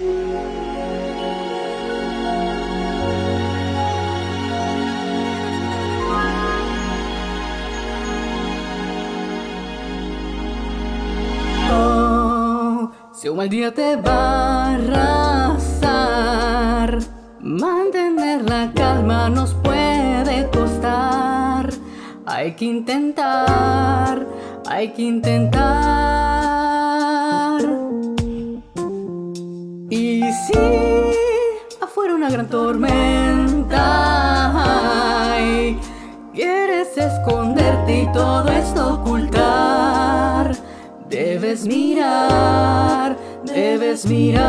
Si un mal día te va a arrasar, mantener la calma nos puede costar. Hay que intentar, hay que intentar. Y si afuera una gran tormenta, quieres esconderte y todo esto ocultar, debes mirar, debes mirar.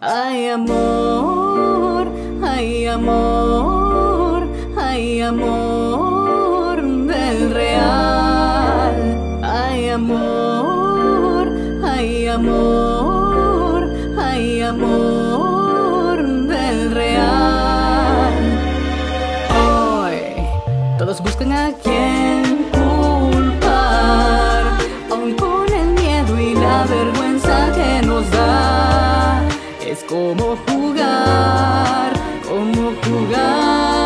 Ay amor, ay amor, ay amor del real. Amor del real. Hoy todos buscan a quien culpar, aún con el miedo y la vergüenza que nos da. Es como jugar, como jugar.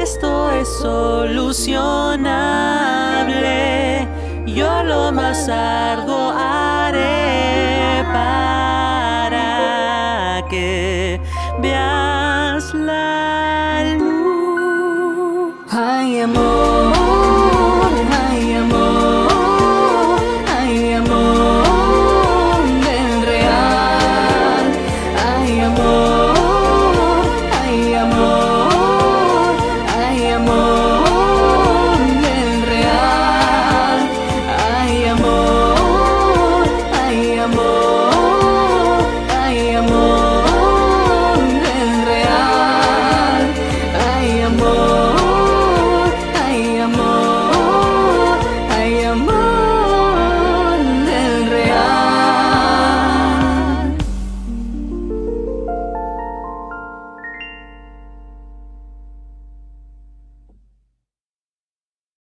Esto es solucionable. Yo lo más arduo haré para que veas la